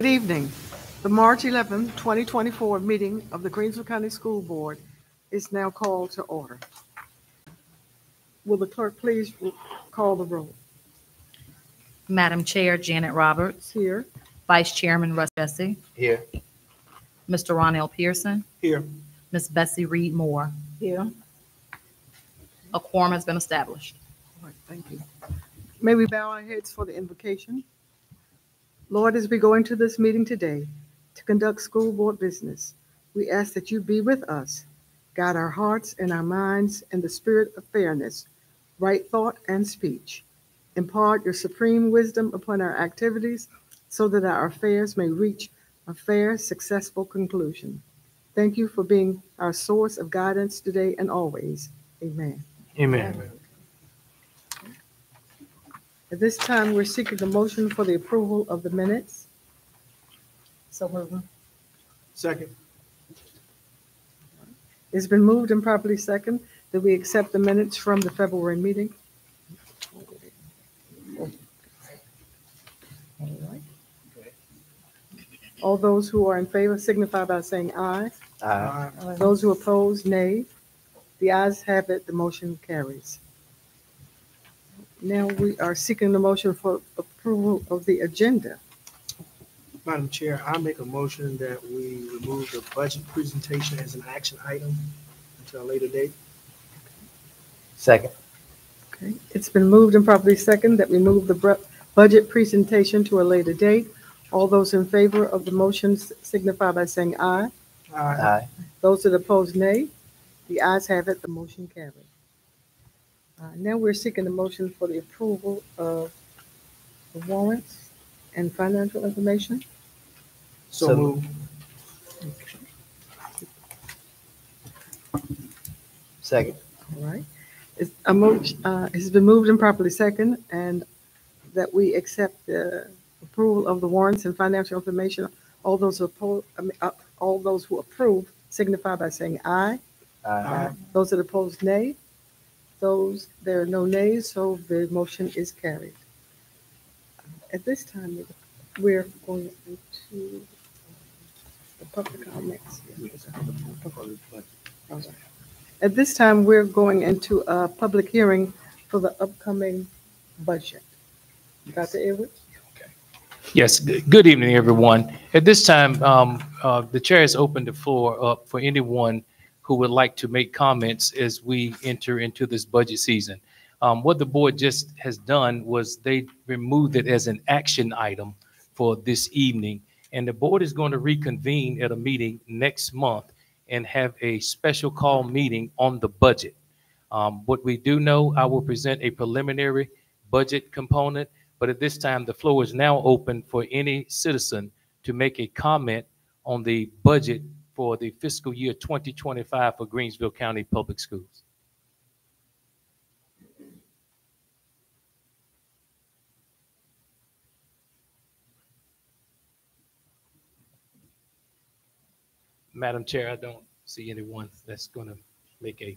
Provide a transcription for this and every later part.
Good evening. The March 11, 2024 meeting of the Greensville County School Board is now called to order. Will the clerk please call the roll? Madam Chair Janet Roberts, Here. Vice Chairman Russ Jesse, Here. Mr. Ronell Pearson, Here. Ms. Bessie Reed Moore. Here. A quorum has been established. All right, thank you. May we bow our heads for the invocation? Lord, as we go into this meeting today to conduct school board business, we ask that you be with us, guide our hearts and our minds in the spirit of fairness, right thought and speech. Impart your supreme wisdom upon our activities so that our affairs may reach a fair, successful conclusion. Thank you for being our source of guidance today and always. Amen. Amen. At this time, we're seeking a motion for the approval of the minutes. So moved. Second. It's been moved and properly second that we accept the minutes from the February meeting. All those who are in favor signify by saying aye. Aye. Those who oppose, nay. The ayes have it, the motion carries. Now we are seeking the motion for approval of the agenda. Madam Chair, I make a motion that we remove the budget presentation as an action item until a later date. Second. Okay, it's been moved and properly second that we move the budget presentation to a later date. All those in favor of the motions signify by saying aye. Aye. Aye. Those that oppose, nay. The ayes have it, the motion carries. Uh, Now we're seeking a motion for the approval of the warrants and financial information. So So- moved. Second. All right. It's a mo, uh, it's been moved and properly second, and that we accept the approval of the warrants and financial information. All those opposed, all those who approve signify by saying aye. Aye. Those that oppose, nay. Those, there are no nays, so the motion is carried. At this time, we're going into the public comments. At this time, we're going into a public hearing for the upcoming budget. Dr. Edwards? Okay. Yes, g- good evening, everyone. At this time, um, uh, the chair has opened the floor up for anyone who would like to make comments as we enter into this budget season. Um, What the board just has done was they removed it as an action item for this evening. And the board is going to reconvene at a meeting next month and have a special call meeting on the budget. Um, What we do know, I will present a preliminary budget component but at this time, the floor is now open for any citizen to make a comment on the budget for the fiscal year 2025 for Greensville County Public Schools. Madam Chair, I don't see anyone that's going to make a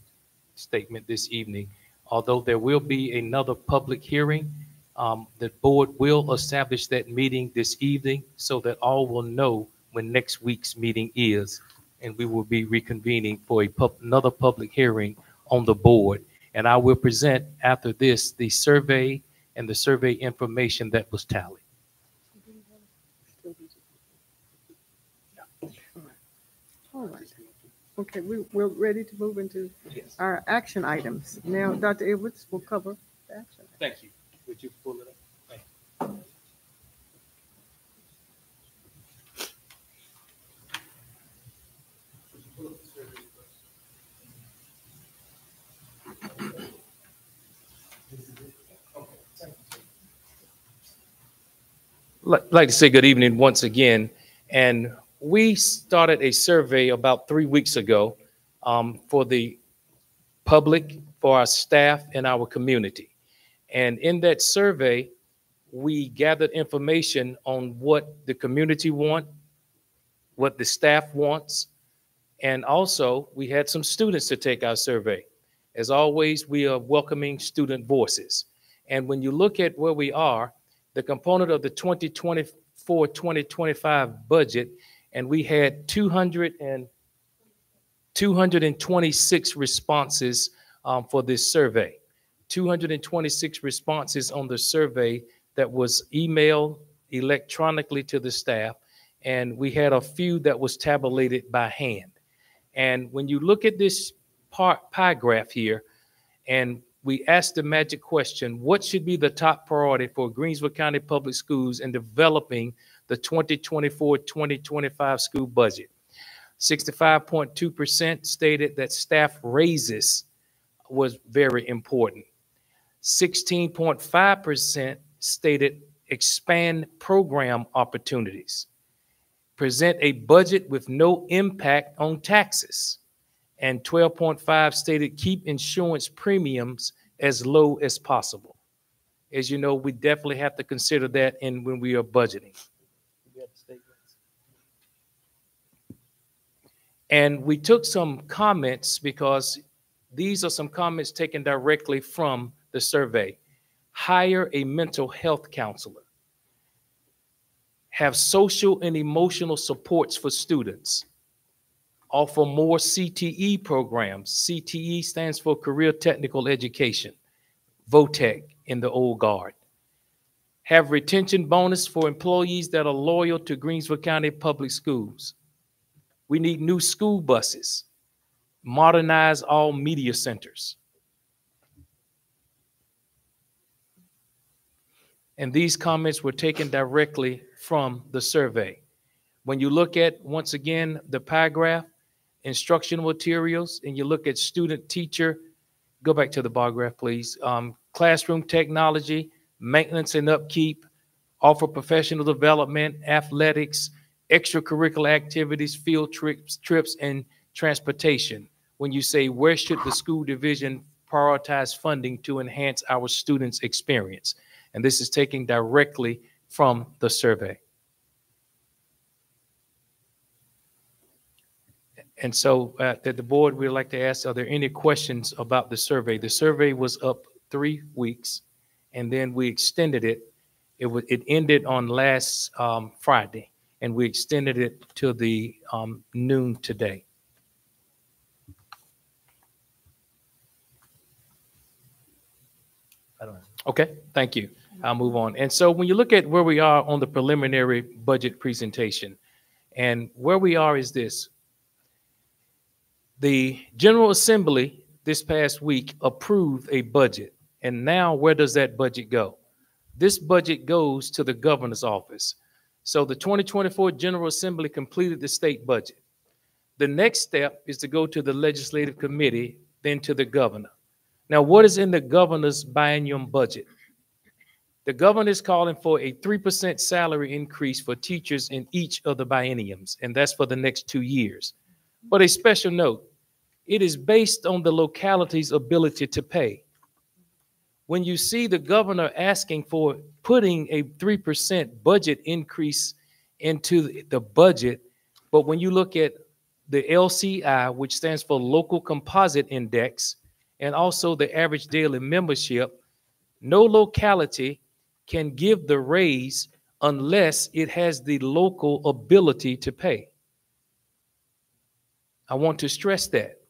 statement this evening. Although there will be another public hearing um, The board will establish that meeting this evening so that all will know when next week's meeting is. And we will be reconvening for a pub, another public hearing on the board. And I will present after this, the survey and the survey information that was tallied. All right. Okay, we, we're ready to move into Yes. our action items. Now, Dr. Edwards will cover the action. Thank you. Would you pull it up? Like to say good evening once again. And we started a survey about three weeks ago um, for the public, for our staff, and our community. And in that survey, we gathered information on what the community want, what the staff wants, and also we had some students to take our survey. As always, we are welcoming student voices. And when you look at where we are, the component of the 2024 2025 budget, and we had 200 and 226 responses um, for this survey. 226 responses on the survey that was emailed electronically to the staff, and we had a few that was tabulated by hand. And when you look at this part pie graph here, and we asked the magic question, what should be the top priority for Greensville County Public Schools in developing the 2024-2025 school budget? 65.2% stated that staff raises was very important. 16.5% stated expand program opportunities. Present a budget with no impact on taxes. And 12.5 stated keep insurance premiums as low as possible. As you know, we definitely have to consider that in when we are budgeting. And we took some comments because these are some comments taken directly from the survey. Hire a mental health counselor. Have social and emotional supports for students. Offer more CTE programs. CTE stands for Career Technical Education, vo-tech in the old guard. Have retention bonus for employees that are loyal to Greensville County Public Schools. We need new school buses. Modernize all media centers. And these comments were taken directly from the survey. When you look at, once again, the pie graph, instructional materials, and you look at student teacher, go back to the bar graph, please. Um, classroom technology, maintenance and upkeep, offer professional development, athletics, extracurricular activities, field trips, trips, and transportation. When you say, where should the school division prioritize funding to enhance our students' experience? And this is taken directly from the survey. And so uh, that the board we'd like to ask, are there any questions about the survey? The survey was up three weeks and then we extended it. It was, it ended on last um, Friday and we extended it to the um, noon today. Okay, thank you. I'll move on. And so when you look at where we are on the preliminary budget presentation, and where we are is this. The General Assembly this past week approved a budget. And now where does that budget go? This budget goes to the governor's office. So the 2024 General Assembly completed the state budget. The next step is to go to the legislative committee, then to the governor. Now, what is in the governor's biennium budget? The governor is calling for a 3% salary increase for teachers in each of the bienniums, and that's for the next two years. But a special note, it is based on the locality's ability to pay. When you see the governor asking for putting a 3% budget increase into the budget, but when you look at the LCI, which stands for Local Composite Index, and also the average daily membership, no locality can give the raise unless it has the local ability to pay. I want to stress that.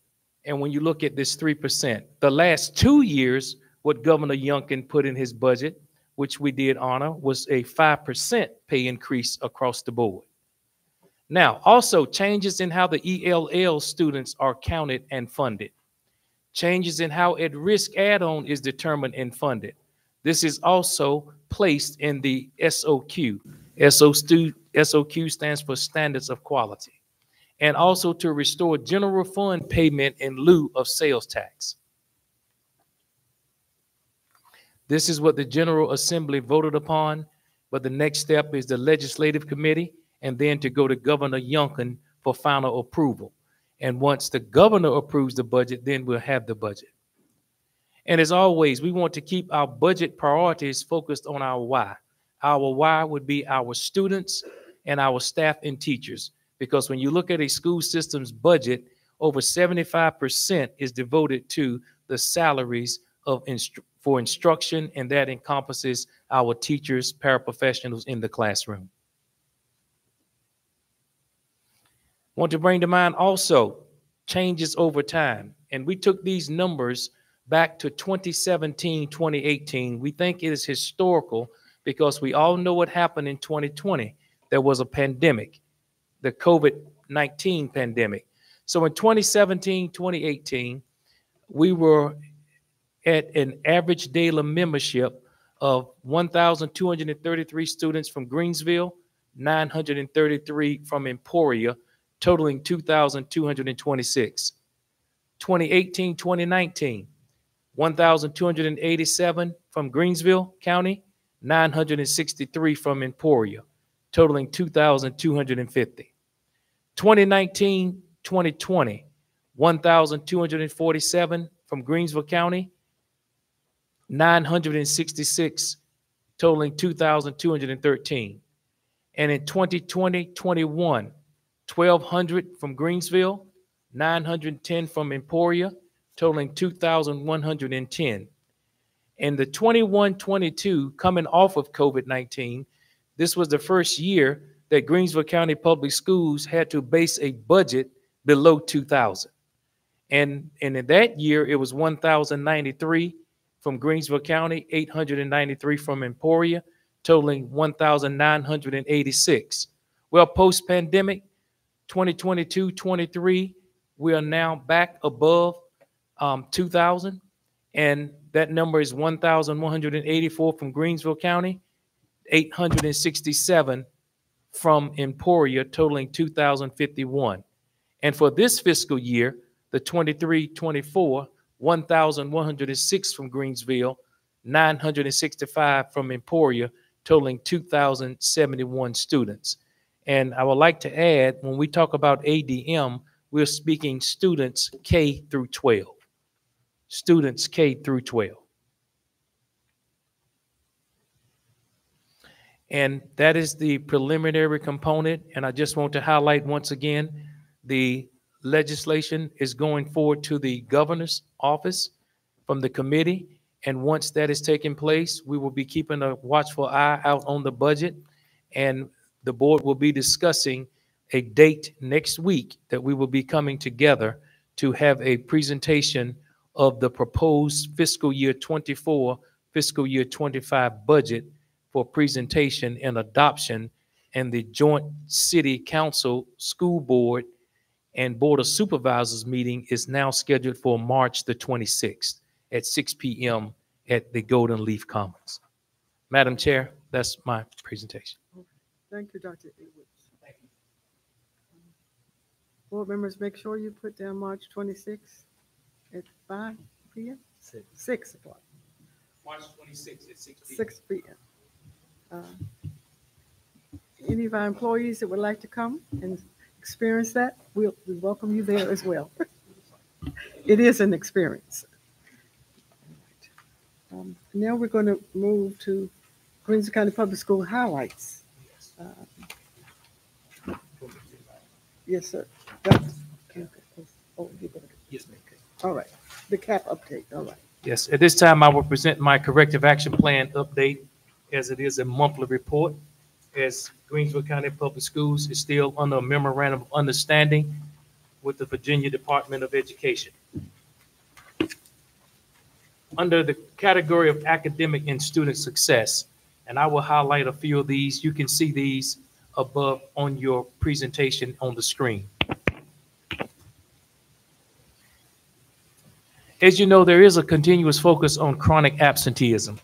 And when you look at this 3%, the last two years, what Governor Youngkin put in his budget, which we did honor, was a 5% pay increase across the board. Now, also changes in how the ELL students are counted and funded. Changes in how at-risk add-on is determined and funded. This is also placed in the SOQ. SOQ stands for Standards of Quality. And also to restore general fund payment in lieu of sales tax. This is what the General Assembly voted upon, but the next step is the Legislative Committee and then to go to Governor Youngkin for final approval. And once the governor approves the budget, then we'll have the budget. And as always, we want to keep our budget priorities focused on our why. Our why would be our students and our staff and teachers because when you look at a school system's budget, over 75% is devoted to the salaries of instru for instruction, and that encompasses our teachers, paraprofessionals in the classroom. Want to bring to mind also changes over time. And we took these numbers back to 2017, 2018. We think it is historical because we all know what happened in 2020. There was a pandemic the COVID 19 pandemic. So in 2017, 2018, we were at an average daily membership of 1,233 students from Greensville, 933 from Emporia, totaling 2,226. 2018, 2019, 1,287 from Greensville County, 963 from Emporia, totaling 2,250. 2019, 2020, 1,247 from Greensville County, 966 totaling 2,213. And in 2020, 21, 1,200 from Greensville, 910 from Emporia, totaling 2,110. And the 21, 22, coming off of COVID-19, this was the first year that Greensville County Public Schools had to base a budget below 2,000. And, and in that year, it was 1,093 from Greensville County, 893 from Emporia, totaling 1,986. Well, post-pandemic, 2022, 23, we are now back above um, 2,000, and that number is 1,184 from Greensville County, 867 from Emporia, totaling 2,051. And for this fiscal year, the 23 24, 1,106 from Greensville, 965 from Emporia, totaling 2,071 students. And I would like to add, when we talk about ADM, we're speaking students K through 12. Students K through 12. And that is the preliminary component. And I just want to highlight once again, the legislation is going forward to the governor's office from the committee. And once that is taking place, we will be keeping a watchful eye out on the budget. And the board will be discussing a date next week that we will be coming together to have a presentation of the proposed fiscal year 24, fiscal year 25 budget for presentation and adoption. And the joint city council, school board, and Board of Supervisors meeting is now scheduled for March the 26th at 6 PM at the Golden Leaf Commons. Madam Chair, that's my presentation. Thank you, Dr. Edwards. Board members, make sure you put down March 26th at 5 PM, 6 o'clock, March 26th at 6 6 PM. Uh, Any of our employees that would like to come and experience that, we'll, we welcome you there as well. It is an experience. Um, Now we're going to move to Queens County Public School highlights. Uh, Yes, sir. That's- oh, Yes, ma'am. All right, the cap update, all right. Yes, at this time, I will present my corrective action plan update as it is a monthly report. As Greensville County Public Schools is still under a memorandum of understanding with the Virginia Department of Education. Under the category of academic and student success, and I will highlight a few of these. You can see these above on your presentation on the screen. As you know, there is a continuous focus on chronic absenteeism.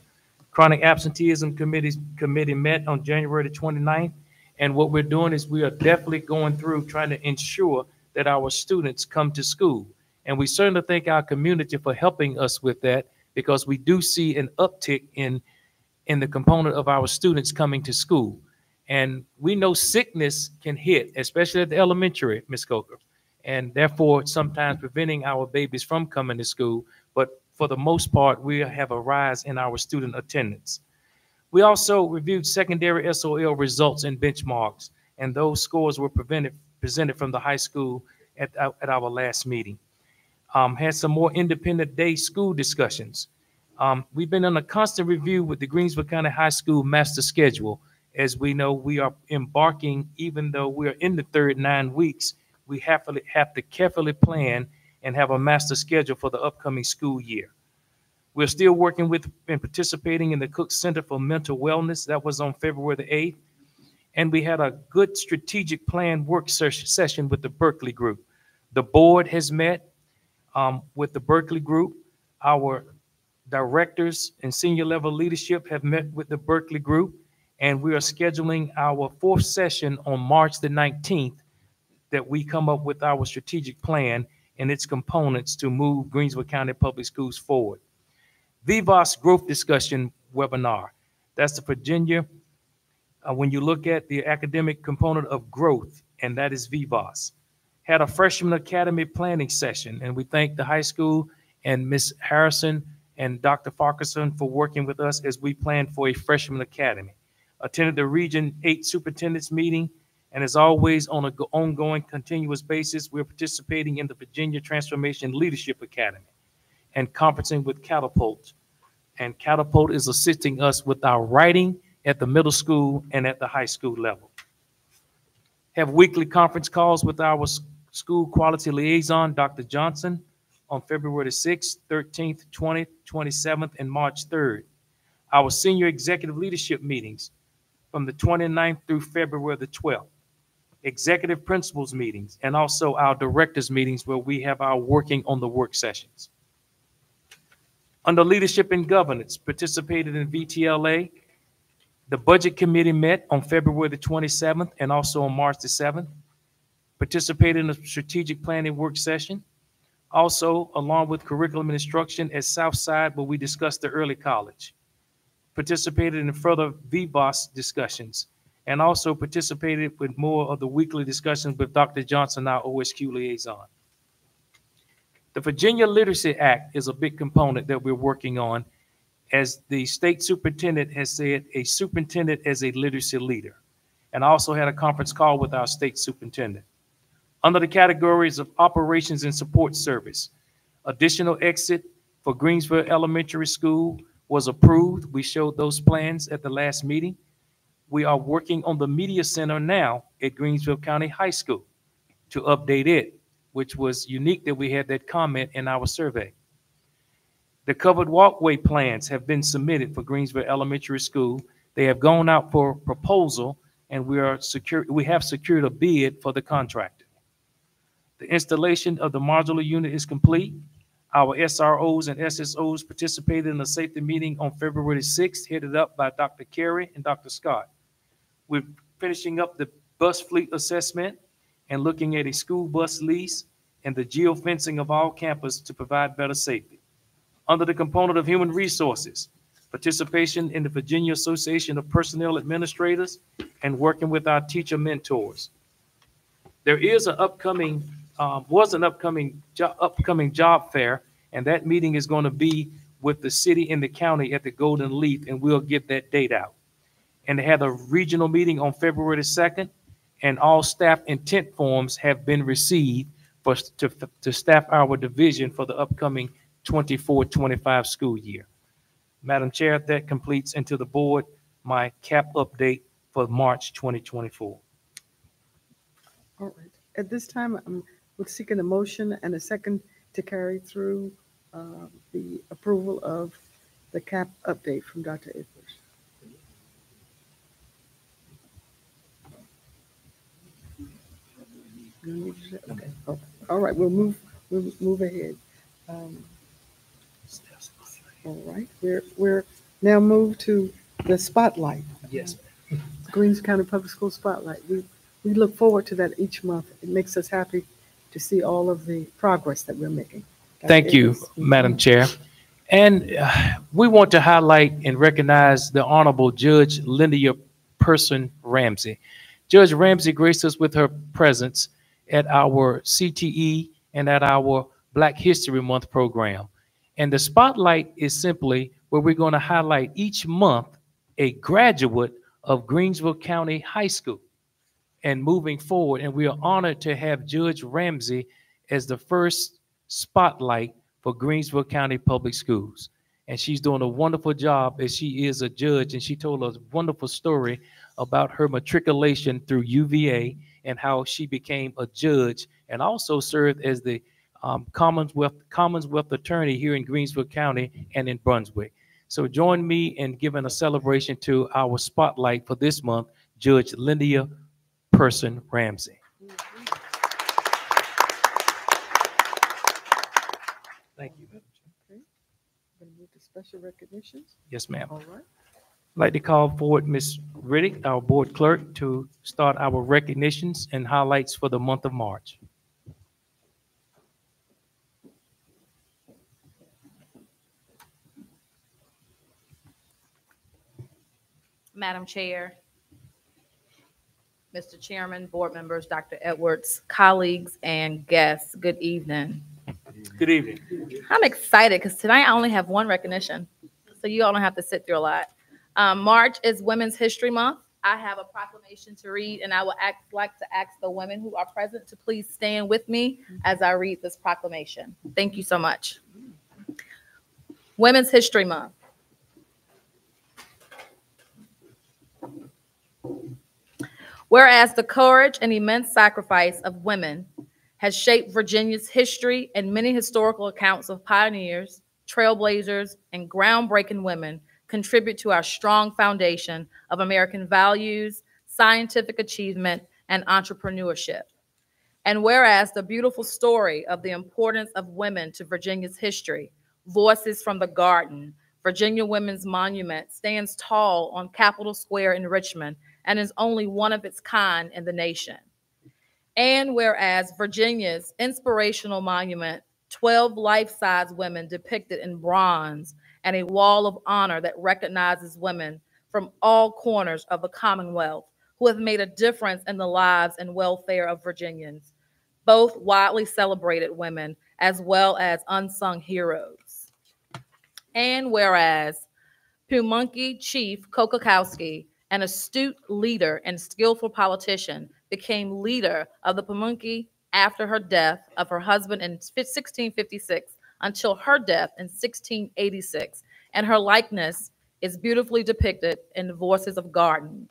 Chronic absenteeism committee, committee met on January the 29th. And what we're doing is we are definitely going through trying to ensure that our students come to school. And we certainly thank our community for helping us with that because we do see an uptick in, in the component of our students coming to school. And we know sickness can hit, especially at the elementary, Ms. Coker. And therefore, sometimes preventing our babies from coming to school. For the most part, we have a rise in our student attendance. We also reviewed secondary SOL results and benchmarks, and those scores were prevented, presented from the high school at, our- at our last meeting. Um, had some more independent day school discussions. Um, we've been on a constant review with the Greensville County High School master schedule. As we know, we are embarking, even though we are in the third nine weeks, we have to, have to carefully plan and have a master schedule for the upcoming school year. We're still working with and participating in the Cook Center for Mental Wellness. That was on February the 8th. And we had a good strategic plan work ses- session with the Berkeley Group. The board has met um, with the Berkeley Group. Our directors and senior level leadership have met with the Berkeley Group. And we are scheduling our fourth session on March the 19th that we come up with our strategic plan and its components to move Greensville County Public Schools forward. Vivas Growth Discussion Webinar. That's the Virginia, uh, when you look at the academic component of growth, and that is Vivas. Had a freshman academy planning session, and we thank the high school and Miss Harrison and Dr. Farquharson for working with us as we plan for a freshman academy. Attended the Region 8 Superintendent's meeting, and as always, on an ongoing, continuous basis, we're participating in the Virginia Transformation Leadership Academy and conferencing with Catapult. And Catapult is assisting us with our writing at the middle school and at the high school level. Have weekly conference calls with our school quality liaison, Dr. Johnson, on February 6th, 13th, 20th, 27th, and March 3rd. Our senior executive leadership meetings from the 29th through February the 12th. Executive principals meetings, and also our directors meetings where we have our working on the work sessions. Under leadership and governance, participated in VTLA. The budget committee met on February the 27th and also on March the 7th. Participated in a strategic planning work session. Also, along with curriculum and instruction at Southside, where we discussed the early college. Participated in further VBOS discussions and also participated with more of the weekly discussions with Dr. Johnson, our OSQ liaison. The Virginia Literacy Act is a big component that we're working on. As the state superintendent has said, a superintendent as a literacy leader. And I also had a conference call with our state superintendent. Under the categories of operations and support service, additional exit for Greensville Elementary School was approved. We showed those plans at the last meeting. We are working on the media center now at Greensville County High School to update it which was unique that we had that comment in our survey. The covered walkway plans have been submitted for Greensville Elementary School. They have gone out for proposal, and we are secure, we have secured a bid for the contractor. The installation of the modular unit is complete. Our SROs and SSOs participated in a safety meeting on February 6th, headed up by Dr. Carey and Dr. Scott. We're finishing up the bus fleet assessment and looking at a school bus lease and the geofencing of all campus to provide better safety. Under the component of human resources, participation in the Virginia Association of Personnel Administrators and working with our teacher mentors. There is an upcoming, uh, was an upcoming, jo- upcoming job fair, and that meeting is going to be with the city and the county at the Golden Leaf, and we'll get that date out. And they had a regional meeting on February the 2nd, and all staff intent forms have been received for, to, to staff our division for the upcoming 24-25 school year. Madam Chair, that completes into the board my cap update for March 2024. All right. At this time, I'm seeking a motion and a second to carry through uh, the approval of the cap update from Dr. Akers. You need to say- Okay. Oh, All right, we'll move, we'll move ahead. Um, All right, we're, we're now moved to the spotlight. Yes. Greens County Public School Spotlight. We, we look forward to that each month. It makes us happy to see all of the progress that we're making. Thank you. Madam Chair. And uh, we want to highlight and recognize the Honorable Judge Linda Person Ramsey. Judge Ramsey graced us with her presence at our CTE and at our Black History Month program. And the spotlight is simply where we're going to highlight each month a graduate of Greensville County High School. And moving forward, and we are honored to have Judge Ramsey as the first spotlight for Greensville County Public Schools. And she's doing a wonderful job as she is a judge. And she told us a wonderful story about her matriculation through UVA and how she became a judge and also served as the um, Commonwealth, Commonwealth Attorney here in Greensville County and in Brunswick. So join me in giving a celebration to our spotlight for this month, Judge Lydia Person Ramsey. Thank you. Madam Chair. Gonna move to special recognitions. Yes, ma'am. All right. I'd like to call forward Ms. Riddick, our board clerk, to start our recognitions and highlights for the month of March. Madam Chair, Mr. Chairman, board members, Dr. Edwards, colleagues, and guests, good evening. Good evening. I'm excited because tonight I only have one recognition, so you all don't have to sit through a lot. Um, March is Women's History Month. I have a proclamation to read, and I would like to ask the women who are present to please stand with me as I read this proclamation. Thank you so much. Women's History Month. Whereas the courage and immense sacrifice of women has shaped Virginia's history and many historical accounts of pioneers, trailblazers, and groundbreaking women contribute to our strong foundation of American values, scientific achievement, and entrepreneurship. And whereas the beautiful story of the importance of women to Virginia's history, Voices from the Garden, Virginia Women's Monument, stands tall on Capitol Square in Richmond and is only one of its kind in the nation. And whereas Virginia's inspirational monument, 12 life size women depicted in bronze, and a wall of honor that recognizes women from all corners of the Commonwealth who have made a difference in the lives and welfare of Virginians, both widely celebrated women as well as unsung heroes. And whereas Pamunkey Chief Cockacoeske, an astute leader and skillful politician, became leader of the Pamunkey after her death of her husband in 1656 until her death in 1686. And her likeness is beautifully depicted in the Voices of Garden.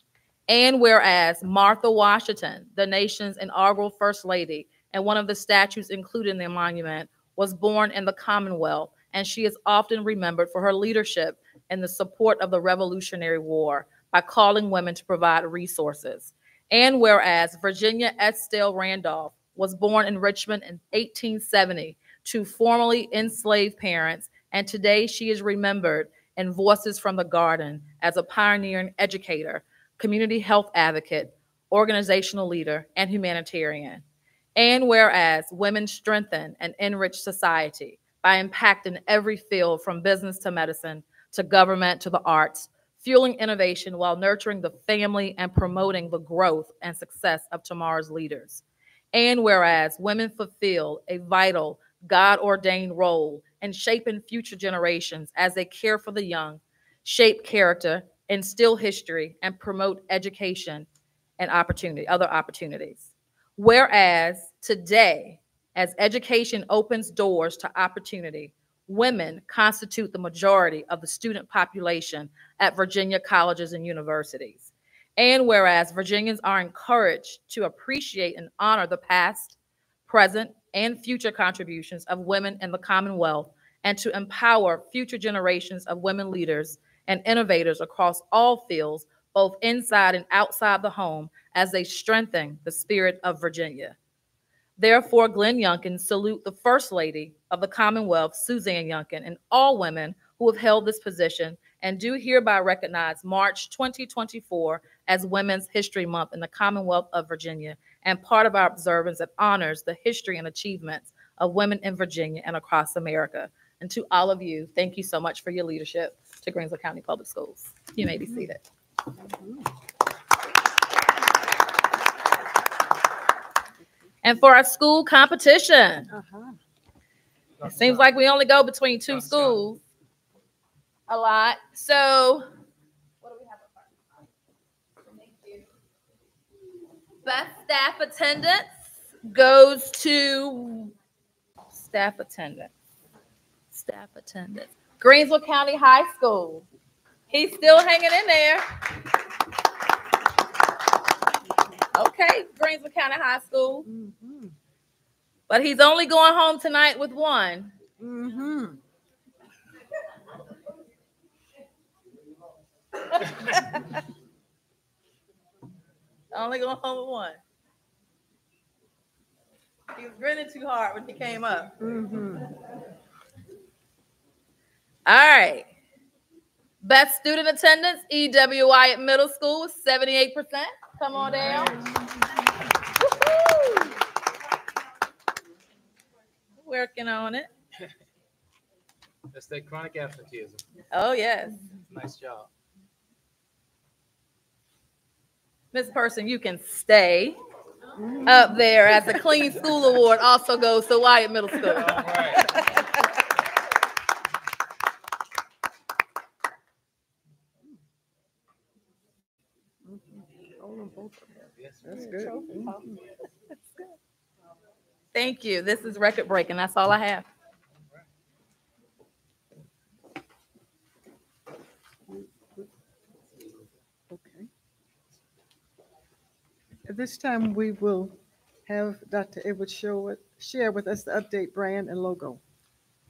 And whereas Martha Washington, the nation's inaugural First Lady, and one of the statues included in the monument, was born in the Commonwealth, and she is often remembered for her leadership in the support of the Revolutionary War by calling women to provide resources. And whereas Virginia Estelle Randolph was born in Richmond in 1870 to formerly enslaved parents, and today she is remembered in Voices from the Garden as a pioneering educator, community health advocate, organizational leader, and humanitarian. And whereas women strengthen and enrich society by impacting every field from business to medicine to government to the arts, fueling innovation while nurturing the family and promoting the growth and success of tomorrow's leaders. And whereas women fulfill a vital, God ordained role in shaping future generations as they care for the young, shape character, instill history, and promote education and opportunity, other opportunities. Whereas today, as education opens doors to opportunity, women constitute the majority of the student population at Virginia colleges and universities. And whereas Virginians are encouraged to appreciate and honor the past, present, and future contributions of women in the Commonwealth and to empower future generations of women leaders and innovators across all fields, both inside and outside the home, as they strengthen the spirit of Virginia. Therefore, Glenn Youngkin salute the First Lady of the Commonwealth, Suzanne Youngkin, and all women who have held this position and do hereby recognize March 2024 as Women's History Month in the Commonwealth of Virginia and part of our observance that honors the history and achievements of women in Virginia and across America. And to all of you, thank you so much for your leadership to Greensville County Public Schools. You may be seated. And for our school competition, Uh-huh. it seems like we only go between two schools a lot. So, what do we have? up front? Thank you. Best staff attendance goes to staff attendance. Staff attendance. Greensville County High School. He's still hanging in there. Okay, Greensville County High School. Mhm. But he's only going home tonight with one. Mm-hmm. Only going home with one. He was grinning too hard when he came up. Mm-hmm. All right. Best student attendance, E.W. Wyatt middle school was 78%. Come on down. Woo-hoo. Working on it. That's that chronic absenteeism. Oh, yes. Nice job. Miss Person, you can stay up there as the Clean School Award also goes to Wyatt Middle School. Hold on, both of them. Yes, That's good. Mm. Thank you. This is record breaking. That's all I have. At this time, we will have Dr. Edward it, share with us the update brand and logo.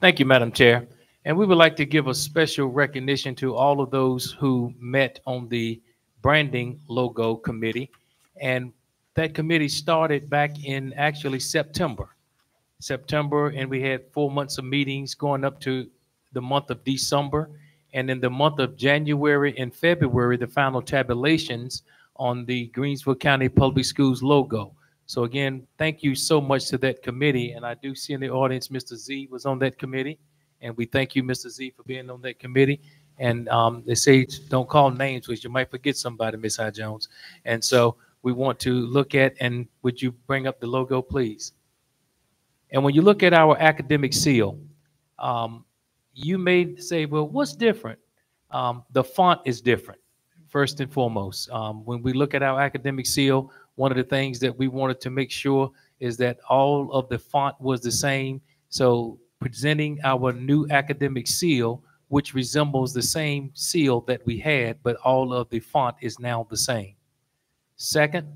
Thank you, Madam Chair. And we would like to give a special recognition to all of those who met on the branding logo committee. And that committee started back in actually September. September, and we had four months of meetings going up to the month of December. And in the month of January and February, the final tabulations on the Greensville County Public Schools logo. So again, thank you so much to that committee. And I do see in the audience, Mr. Z was on that committee. And we thank you, Mr. Z, for being on that committee. And um, they say don't call names because you might forget somebody, Ms. High Jones. And so we want to look at, and would you bring up the logo, please? And when you look at our academic seal, um, you may say, well, what's different? Um, the font is different, first and foremost. Um, when we look at our academic seal, one of the things that we wanted to make sure is that all of the font was the same. So presenting our new academic seal, which resembles the same seal that we had, but all of the font is now the same. Second,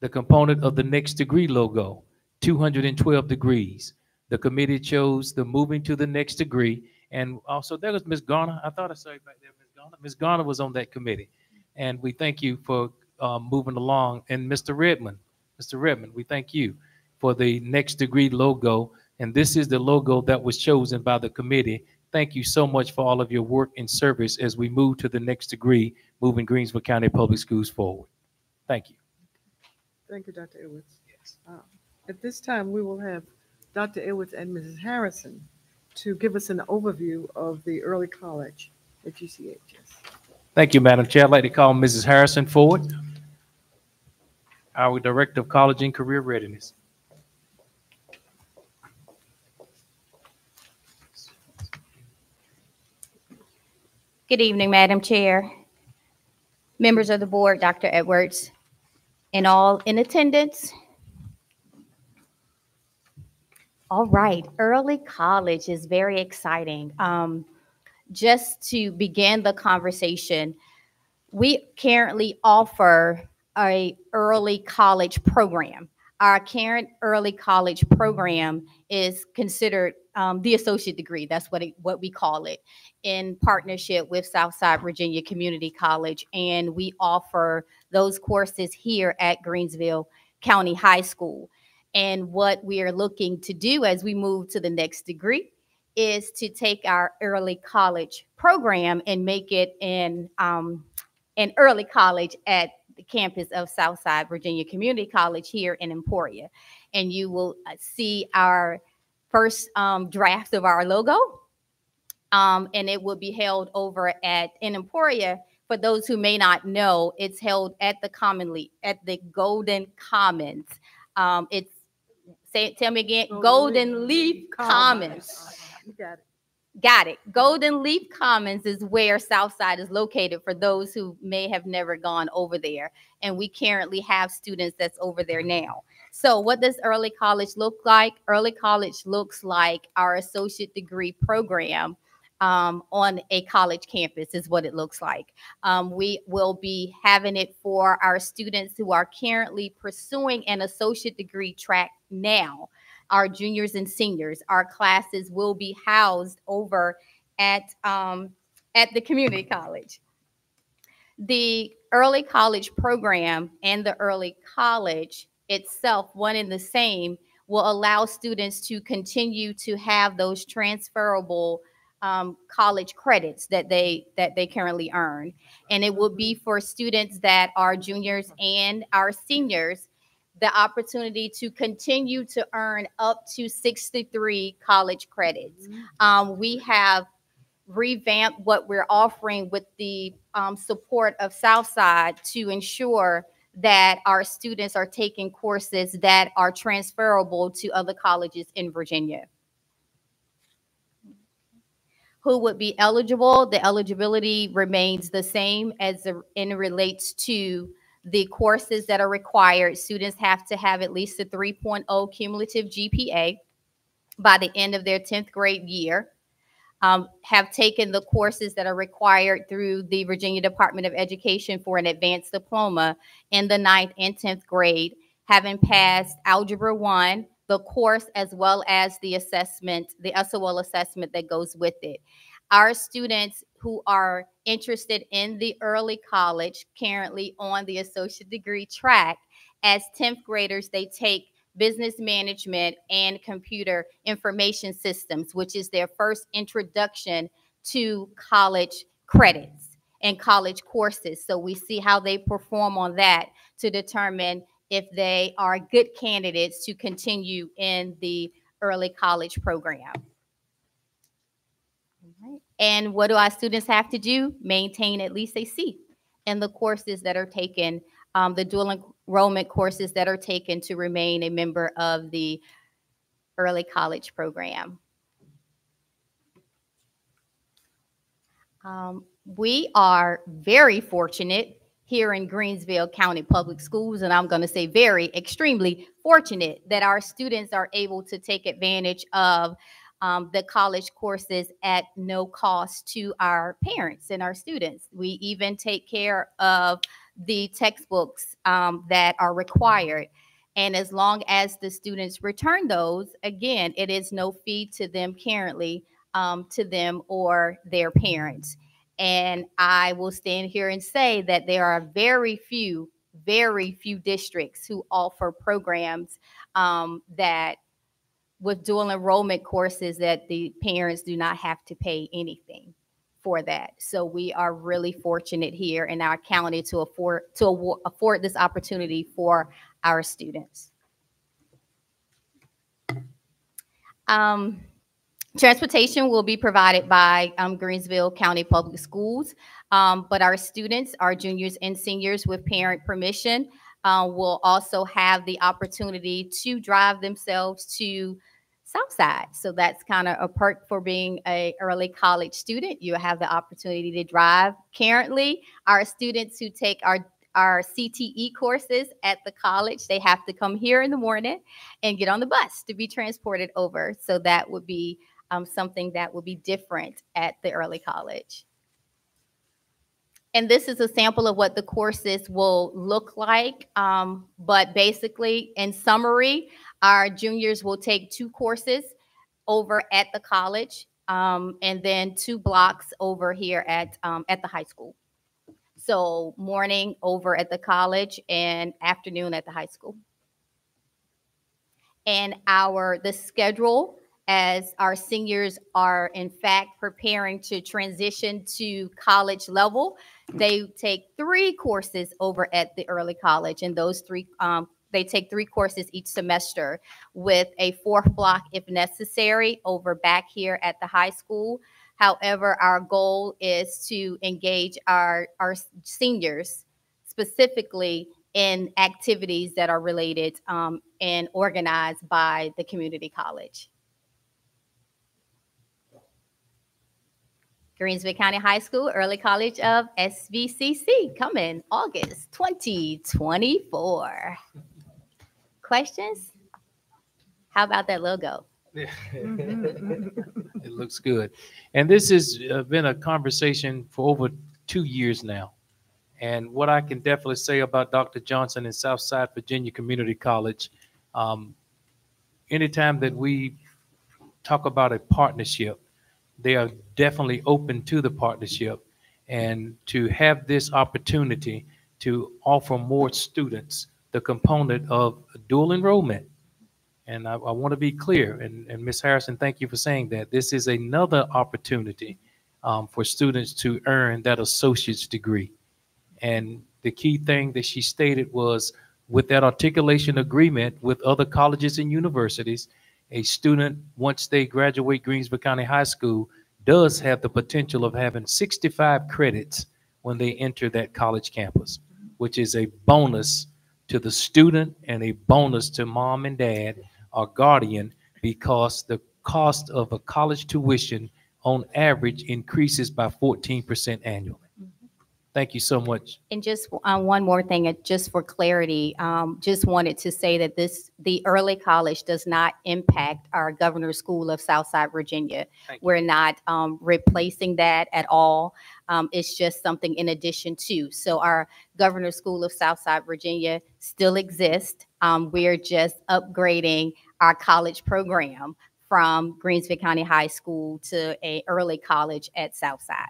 the component of the next degree logo, 212 degrees. The committee chose the moving to the next degree. And also there was Ms. Garner. I thought I saw you back there, Garner. Ms. Garner was on that committee. And we thank you for uh, moving along. And Mr. Redmond, Mr. Redmond, we thank you for the next degree logo. And this is the logo that was chosen by the committee. Thank you so much for all of your work and service as we move to the next degree, moving Greensville County Public Schools forward. Thank you. Thank you, Dr. Edwards. Uh, At this time, we will have Dr. Edwards and Mrs. Harrison to give us an overview of the early college at GCHS. Thank you, Madam Chair. I'd like to call Mrs. Harrison forward, our Director of College and Career Readiness. Good evening, Madam Chair, members of the board, Dr. Edwards, and all in attendance. All right, early college is very exciting. Um, just to begin the conversation, we currently offer a early college program. Our current early college program is considered um, the associate degree. That's what it, what we call it in partnership with Southside Virginia Community College, and we offer those courses here at Greensville County High School. And what we are looking to do as we move to the next degree is to take our early college program and make it in um, an early college at the campus of Southside Virginia Community College here in Emporia. And you will uh, see our first um, draft of our logo um, and it will be held over at in Emporia. For those who may not know, it's held at the commonly at the Golden Commons. Um, it's say tell me again, Golden Golden Leaf Commons. You got it. Got it. Golden Leaf Commons is where Southside is located for those who may have never gone over there. And we currently have students that's over there now. So, what does early college look like? Early college looks like our associate degree program um, on a college campus, is what it looks like. Um, we will be having it for our students who are currently pursuing an associate degree track now. Our juniors and seniors. Our classes will be housed over at um, at the community college. The early college program and the early college itself, one and the same, will allow students to continue to have those transferable um, college credits that they that they currently earn, and it will be for students that are juniors and our seniors the opportunity to continue to earn up to 63 college credits. Um, we have revamped what we're offering with the um, support of Southside to ensure that our students are taking courses that are transferable to other colleges in Virginia. Who would be eligible? The eligibility remains the same as the, and relates to the courses that are required. Students have to have at least a 3.0 cumulative GPA by the end of their 10th grade year. Um, have taken the courses that are required through the Virginia Department of Education for an advanced diploma in the ninth and 10th grade, having passed Algebra 1, the course, as well as the assessment, the SOL assessment that goes with it. Our students who are interested in the early college, currently on the associate degree track, as 10th graders, they take business management and computer information systems, which is their first introduction to college credits and college courses. So we see how they perform on that to determine if they are good candidates to continue in the early college program. And what do our students have to do? Maintain at least a C in the courses that are taken, um, the dual enrollment courses that are taken to remain a member of the early college program. Um, we are very fortunate here in Greensville County Public Schools, and I'm going to say very extremely fortunate that our students are able to take advantage of um, the college courses at no cost to our parents and our students. We even take care of the textbooks um, that are required. And as long as the students return those, again, it is no fee to them currently, um, to them or their parents. And I will stand here and say that there are very few, very few districts who offer programs um, that with dual enrollment courses that the parents do not have to pay anything for that. So we are really fortunate here in our county to afford to award, afford this opportunity for our students. Um, transportation will be provided by um, Greensville County Public Schools, um, but our students, our juniors and seniors with parent permission, uh, will also have the opportunity to drive themselves to Southside. So that's kind of a perk for being a early college student. You have the opportunity to drive. Currently, our students who take our our CTE courses at the college, they have to come here in the morning and get on the bus to be transported over. So that would be um, something that would be different at the early college. And this is a sample of what the courses will look like. Um, but basically, in summary, our juniors will take two courses over at the college um, and then two blocks over here at, um, at the high school. So morning over at the college and afternoon at the high school. And our, the schedule as our seniors are in fact preparing to transition to college level, they take three courses over at the early college and those three um, they take three courses each semester with a fourth block if necessary over back here at the high school. However, our goal is to engage our, our seniors specifically in activities that are related um, and organized by the community college. Greensville County High School Early College of SVCC coming August 2024 questions? How about that logo? It looks good. And this has uh, been a conversation for over two years now. And what I can definitely say about Dr. Johnson and Southside Virginia Community College, um, anytime that we talk about a partnership, they are definitely open to the partnership. And to have this opportunity to offer more students the component of dual enrollment. And I, I want to be clear, and, and Ms. Harrison, thank you for saying that. This is another opportunity um, for students to earn that associate's degree. And the key thing that she stated was with that articulation agreement with other colleges and universities, a student, once they graduate Greensville County High School, does have the potential of having 65 credits when they enter that college campus, which is a bonus to the student and a bonus to mom and dad or guardian because the cost of a college tuition on average increases by 14% annually. Thank you so much. And just uh, one more thing, uh, just for clarity, um, just wanted to say that this, the early college does not impact our Governor's School of Southside Virginia. We're not um, replacing that at all. Um, It's just something in addition to. So our Governor's School of Southside Virginia still exist. Um, We're just upgrading our college program from Greensville County High School to a early college at Southside.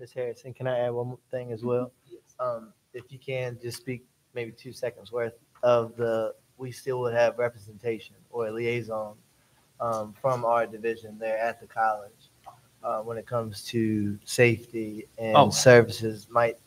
Ms. Harrison, can I add one more thing as well? Um, if you can, just speak maybe two seconds worth of the, we still would have representation or a liaison um, from our division there at the college uh, when it comes to safety Oh. and services might,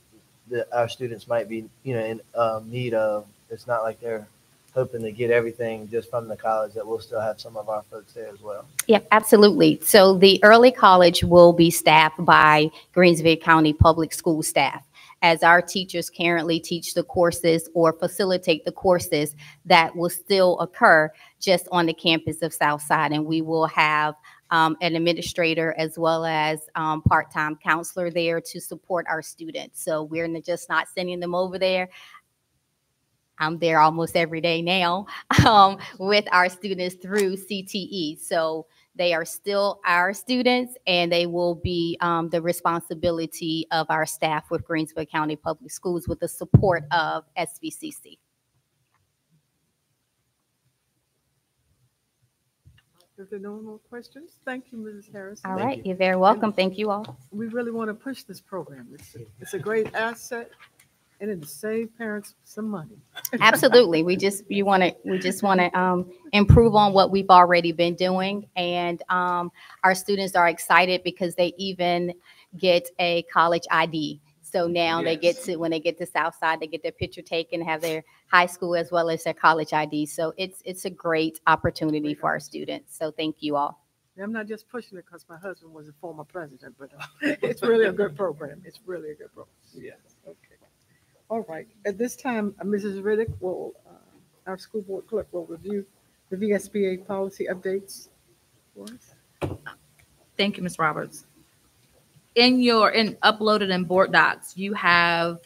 that our students might be, you know, in um, need of. It's not like they're hoping to get everything just from the college, that we'll still have some of our folks there as well. Yeah, absolutely. So the early college will be staffed by Greensville County Public School staff. As our teachers currently teach the courses or facilitate the courses that will still occur just on the campus of Southside. And we will have um, an administrator as well as um, part-time counselor there to support our students. So we're just not sending them over there. I'm there almost every day now um, with our students through CTE. So they are still our students and they will be um, the responsibility of our staff with Greensville County Public Schools with the support of SVCC. If there are no more questions, thank you, Mrs. Harrison. All Thank right, you. you're very welcome. Thank you all. We really want to push this program. It's, it's a great asset and it'll save parents some money. Absolutely. We just, you want to, we just want to um, improve on what we've already been doing. And um, our students are excited because they even get a college ID. So now they get to, when they get to Southside, they get their picture taken, have their high school as well as their college ID. So it's, it's a great opportunity for our students. So thank you all. I'm not just pushing it because my husband was a former president, but uh, it's really a good program. It's really a good program. Yes. Okay. All right. At this time, uh, Mrs. Riddick will, uh, our school board clerk will review the VSBA policy updates for us. Thank you, Ms. Roberts. In your, in uploaded in board docs, you have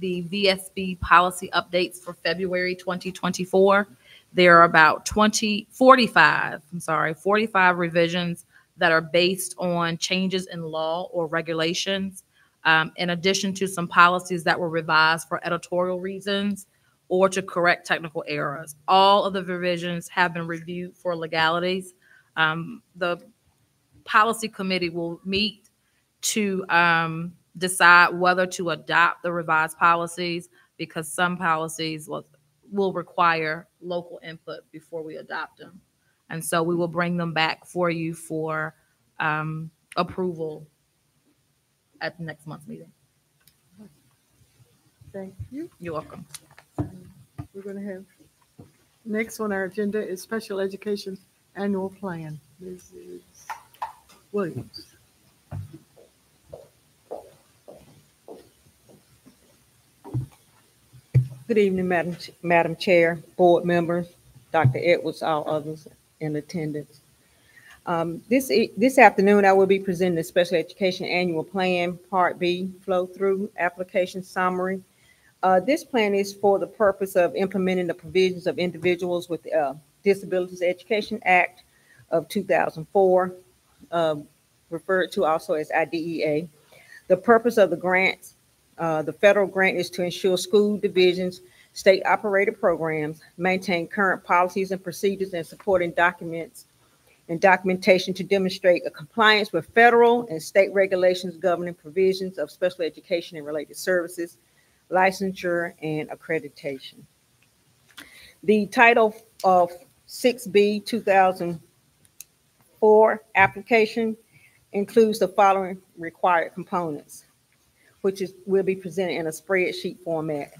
the VSB policy updates for February 2024. There are about 20, 45, I'm sorry, 45 revisions that are based on changes in law or regulations, um, in addition to some policies that were revised for editorial reasons or to correct technical errors. All of the revisions have been reviewed for legalities. Um, The policy committee will meet to um, decide whether to adopt the revised policies because some policies will, will require local input before we adopt them. And so we will bring them back for you for um, approval at the next month's meeting. Thank you. You're welcome. We're going to have, next on our agenda is special education annual plan. Mrs. Williams. Good evening, Madam, Madam Chair, board members, Dr. Edwards, all others in attendance. Um, This, this afternoon, I will be presenting the Special Education Annual Plan, Part B, Flow-Through Application Summary. Uh, This plan is for the purpose of implementing the provisions of Individuals with uh, Disabilities Education Act of 2004, um, referred to also as IDEA. The purpose of the grants uh, The federal grant is to ensure school divisions state operated programs, maintain current policies and procedures and supporting documents and documentation to demonstrate a compliance with federal and state regulations governing provisions of special education and related services, licensure, and accreditation. The title of 6B 2004 application includes the following required components, which is, will be presented in a spreadsheet format.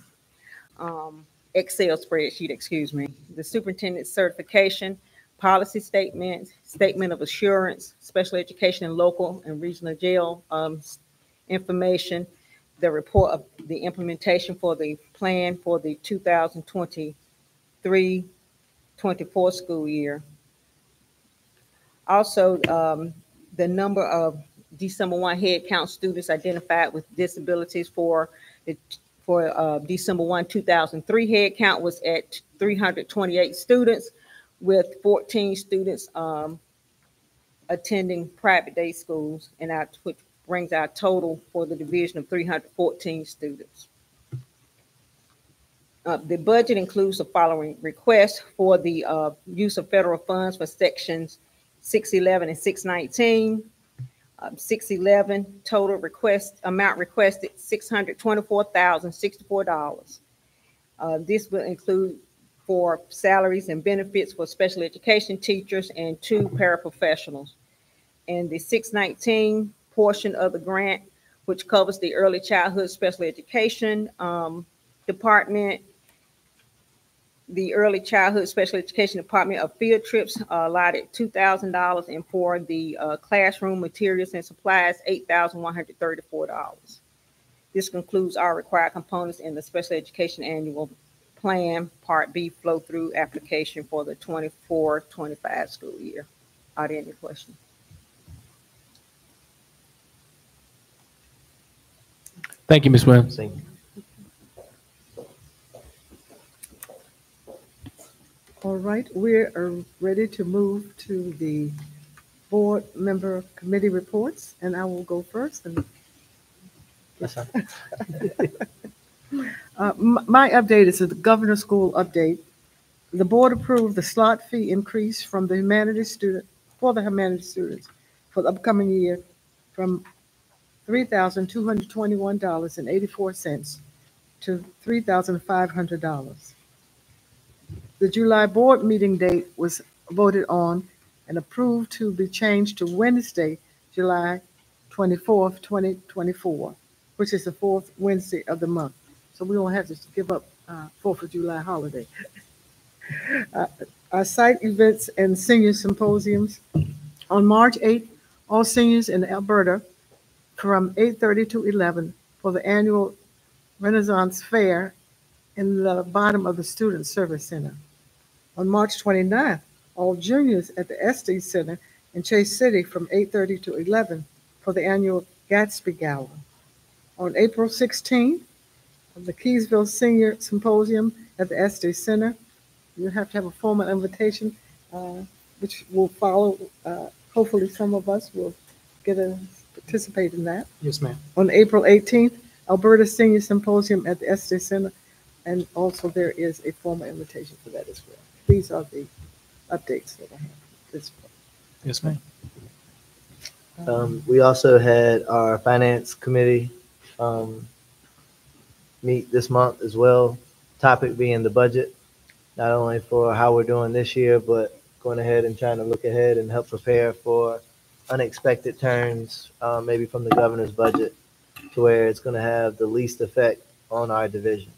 Um, Excel spreadsheet, excuse me. The superintendent's certification, policy statement, statement of assurance, special education and local and regional jail um, information, the report of the implementation for the plan for the 2023, 24 school year. Also, um, the number of December 1 head count students identified with disabilities for the, for uh, December 1, 2003 head count was at 328 students with 14 students um, attending private day schools and our, which brings our total for the division of 314 students. Uh, The budget includes the following requests for the uh, use of federal funds for sections 611 and 619. Um, 611, total request, amount requested, $624,064. Uh, This will include for salaries and benefits for special education teachers and two paraprofessionals. And the 619 portion of the grant, which covers the early childhood special education um, department, the early childhood special education department of field trips uh, allotted two thousand dollars and for the uh, classroom materials and supplies, eight thousand one hundred thirty-four dollars. This concludes our required components in the special education annual plan, Part B flow-through application for the 24-25 school year. Are there any questions? Thank you, Ms. Williams. Thank you. All right, we are ready to move to the board member committee reports, and I will go first. And That's fine. uh, my update is the governor school update. The board approved the slot fee increase from the humanities student, for the humanities students for the upcoming year from three thousand two hundred twenty-one dollars and eighty-four cents to three thousand five hundred dollars. The July board meeting date was voted on and approved to be changed to Wednesday, July twenty-fourth, twenty twenty-four, which is the fourth Wednesday of the month. So we won't have to give up uh, Fourth of July holiday. Uh, Our site events and senior symposiums. On March 8th, all seniors in Alberta from 8:30 to 11 for the annual Renaissance Fair in the bottom of the Student Service Center. On March 29th, all juniors at the Estes Center in Chase City from 8:30 to 11 for the annual Gatsby Gala. On April 16th, the Keysville Senior Symposium at the Estes Center. You have to have a formal invitation, uh, which will follow. uh, Hopefully, some of us will get to participate in that Yes, ma'am. on April 18th, Alberta Senior Symposium at the Estes Center, and also there is a formal invitation for that as well. These are the updates that I have. This Yes, ma'am. Um, we also had our finance committee, um, meet this month as well. Topic being the budget, not only for how we're doing this year, but going ahead and trying to look ahead and help prepare for unexpected turns, uh, maybe from the governor's budget to where it's going to have the least effect on our division.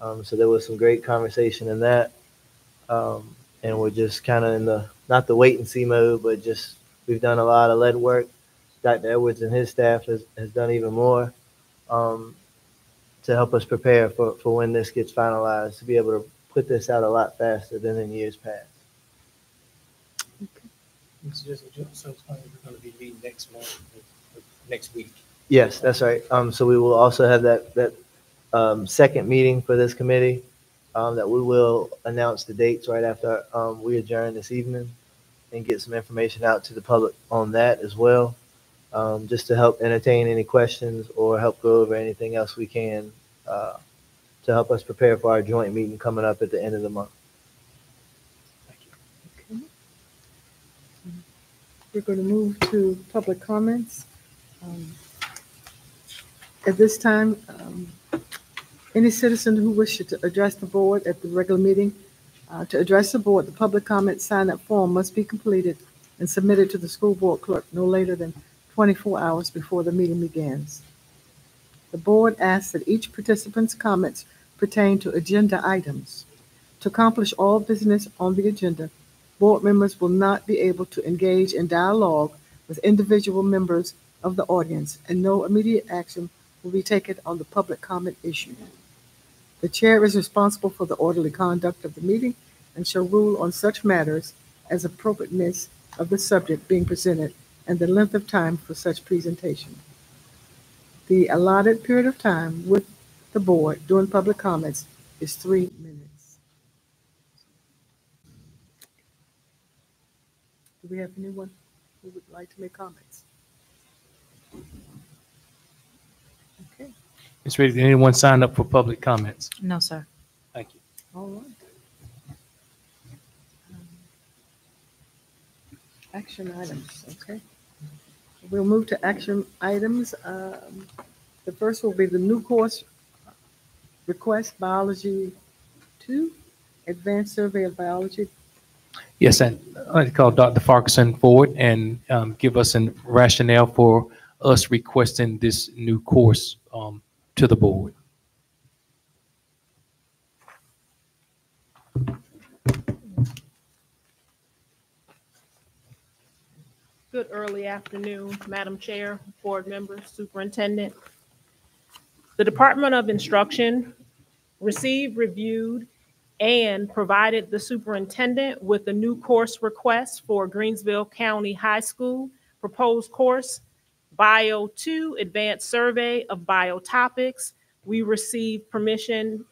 Um, so there was some great conversation in that. Um, and we're just kind of in the, not the wait and see mode, but just We've done a lot of lead work. Dr. Edwards and his staff has, has done even more um, to help us prepare for, for when this gets finalized, to be able to put this out a lot faster than in years past. So just, just, so it's we're gonna be meeting next month, next week. Yes, that's right. Um, so we will also have that, that, um, second meeting for this committee, um, that we will announce the dates right after, um, we adjourn this evening and get some information out to the public on that as well. Um, just to help entertain any questions or help go over anything else we can, uh, to help us prepare for our joint meeting coming up at the end of the month. We're going to move to public comments. Um, At this time, um, any citizen who wishes to address the board at the regular meeting, uh, to address the board, the public comment sign-up form must be completed and submitted to the school board clerk no later than 24 hours before the meeting begins. The board asks that each participant's comments pertain to agenda items. To accomplish all business on the agenda, board members will not be able to engage in dialogue with individual members of the audience, and no immediate action will be taken on the public comment issue. The chair is responsible for the orderly conduct of the meeting and shall rule on such matters as appropriateness of the subject being presented and the length of time for such presentation. The allotted period of time with the board during public comments is three minutes. Do we have anyone who would like to make comments? Okay, Ms. Reed, did anyone sign up for public comments? No, sir. Thank you. all right. Action items, okay. We'll move to action items. Um, The first will be the new course request biology two, advanced survey of biology. Yes, and I'd like to call Dr. Farquharson forward and um, give us a rationale for us requesting this new course um, to the board. Good early afternoon, Madam Chair, board members, superintendent. The Department of Instruction received, reviewed, and provided the superintendent with a new course request for Greensville County High School proposed course Bio 2 Advanced Survey of Biotopics. We received permission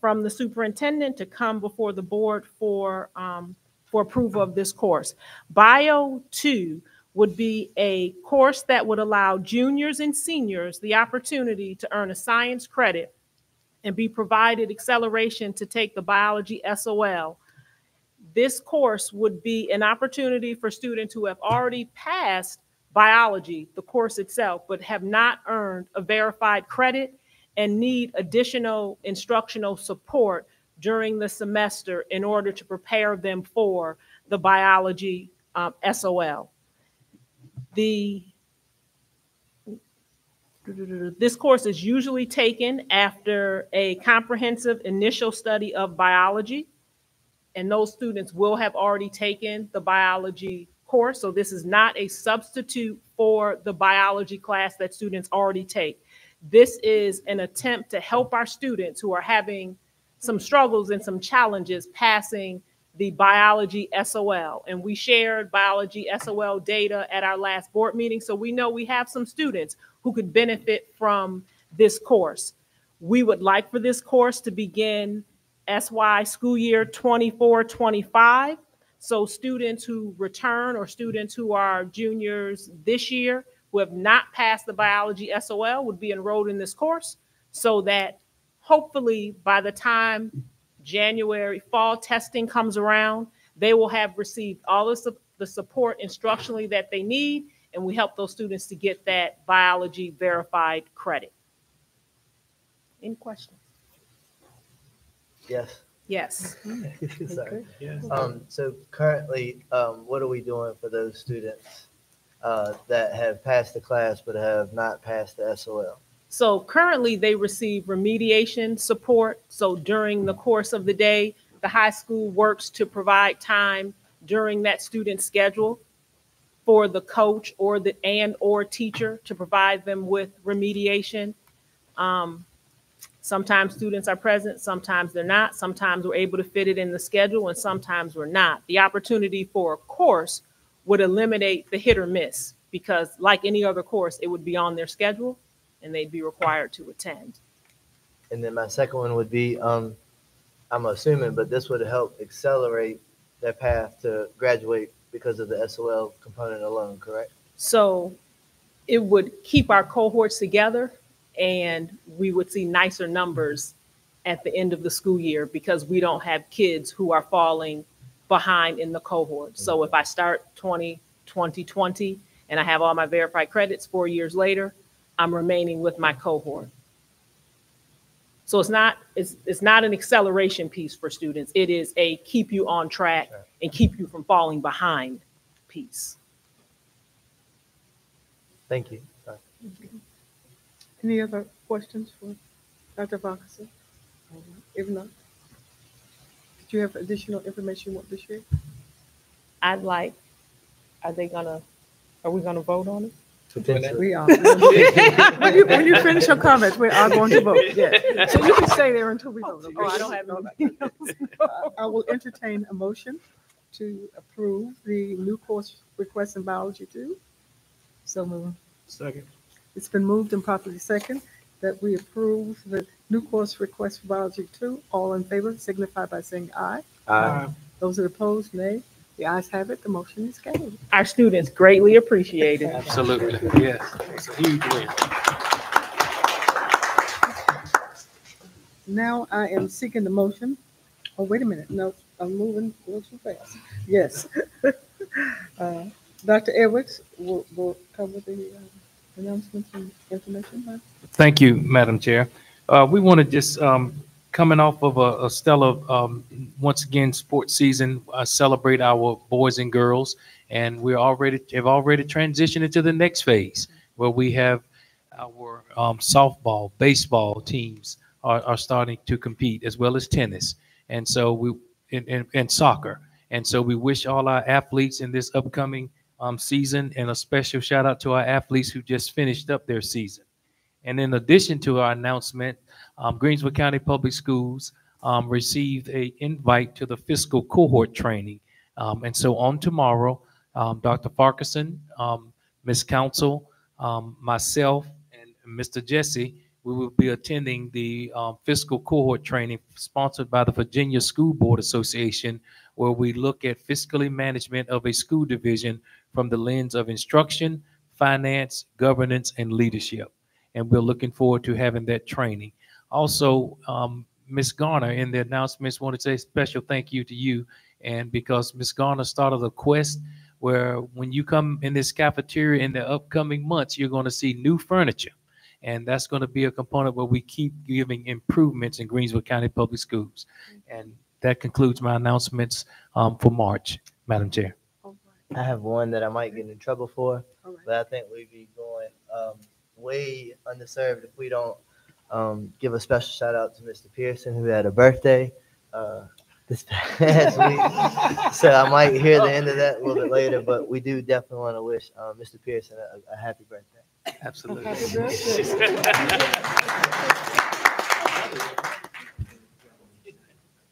from the superintendent to come before the board for, um, for approval of this course. Bio 2 would be a course that would allow juniors and seniors the opportunity to earn a science credit and be provided acceleration to take the biology SOL. This course would be an opportunity for students who have already passed biology, the course itself, but have not earned a verified credit and need additional instructional support during the semester in order to prepare them for the biology um, SOL. The this course is usually taken after a comprehensive initial study of biology, and those students will have already taken the biology course. So this is not a substitute for the biology class that students already take. This is an attempt to help our students who are having some struggles and some challenges passing the biology SOL. And we shared biology SOL data at our last board meeting. So we know we have some students who could benefit from this course. We would like for this course to begin SY school year 24 25. So students who return or students who are juniors this year who have not passed the biology SOL would be enrolled in this course so that hopefully by the time January fall testing comes around, they will have received all of the support instructionally that they need, and we help those students to get that biology verified credit. Any questions? Yes. Yes. Sorry. Um, so currently, um, what are we doing for those students, uh, that have passed the class but have not passed the SOL? So currently, they receive remediation support. So during the course of the day, the high school works to provide time during that student's schedule for the coach or the and or teacher to provide them with remediation. Um, sometimes students are present, sometimes they're not. Sometimes we're able to fit it in the schedule, and sometimes we're not. The opportunity for a course would eliminate the hit or miss because, like any other course, it would be on their schedule and they'd be required to attend. And then my second one would be, um, I'm assuming, but this would help accelerate their path to graduate because of the SOL component alone, correct? So it would keep our cohorts together and we would see nicer numbers at the end of the school year because we don't have kids who are falling behind in the cohort. So if I start 20, 2020, and I have all my verified credits four years later, I'm remaining with my cohort. So it's not, it's, it's not an acceleration piece for students. It is a keep you on track and keep you from falling behind piece. Thank you. Sorry. Any other questions for Dr. Vargas? If not, do you have additional information you want to share? I'd like, are they gonna, are we gonna vote on it? Potentially. We are. When you, when you finish your comments, we are going to vote, yes. So you can stay there until we vote. Oh, I don't have anything else. I will entertain a motion to approve the new course request in biology two. So moved. Second. It's been moved and properly second that we approve the new course request for biology two. All in favor signify by saying aye. Aye. Those that oppose, nay. The ayes have it, the motion is carried. Our students greatly appreciate it. Absolutely, yes. It's a huge win. Now I am seeking the motion. Oh, wait a minute. No, I'm moving a little too fast. Yes. Uh, Dr. Edwards will, will cover the uh, announcements and information. Thank you, Madam Chair. Uh, we want to just, um, coming off of a, a stellar, um, once again, sports season, uh, celebrate our boys and girls. And we're already, have already transitioned into the next phase where we have our, um, softball, baseball teams are, are starting to compete as well as tennis. And so we, and, and, and soccer. And so we wish all our athletes in this upcoming, um, season and a special shout out to our athletes who just finished up their season. And in addition to our announcement, um, Greensville County Public Schools um, received a invite to the fiscal cohort training. Um, and so on tomorrow, um, Dr. Um, Ms. Council, um, myself, and Mr. Jesse, we will be attending the um, fiscal cohort training sponsored by the Virginia School Board Association, where we look at fiscally management of a school division from the lens of instruction, finance, governance, and leadership. And we're looking forward to having that training. Also, um, Ms. Garner, in the announcements, want to say special thank you to you. And because Ms. Garner started a quest where when you come in this cafeteria in the upcoming months, you're going to see new furniture. And that's going to be a component where we keep giving improvements in Greensville County Public Schools. And that concludes my announcements um, for March, Madam Chair. All I have one that I might get in trouble for, right. but I think we'd be going um, way underserved if we don't um, give a special shout out to Mr. Pearson who had a birthday uh, this past week. so I might hear the end of that a little bit later, but we do definitely want to wish uh, Mr. Pearson a, a happy birthday. Absolutely. Happy birthday.